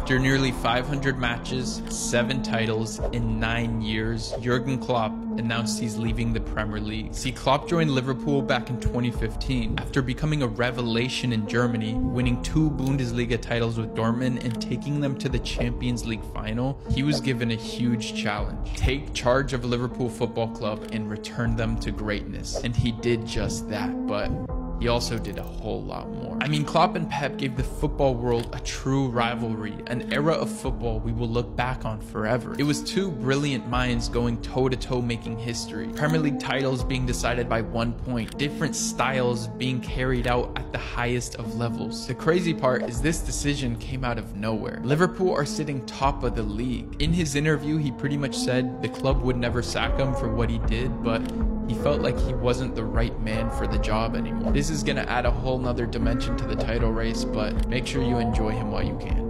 After nearly 500 matches, 7 titles in 9 years, Jurgen Klopp announced he's leaving the Premier League. See, Klopp joined Liverpool back in 2015 after becoming a revelation in Germany, winning two Bundesliga titles with Dortmund and taking them to the Champions League final. He was given a huge challenge. Take charge of Liverpool Football Club and return them to greatness. And he did just that, but he also did a whole lot more. I mean, Klopp and Pep gave the football world a true rivalry, an era of football we will look back on forever. It was two brilliant minds going toe to toe making history. Premier League titles being decided by one point, different styles being carried out at the highest of levels. The crazy part is this decision came out of nowhere. Liverpool are sitting top of the league. In his interview, he pretty much said the club would never sack him for what he did, but he felt like he wasn't the right man for the job anymore. This is gonna add a whole nother dimension to the title race, but make sure you enjoy him while you can.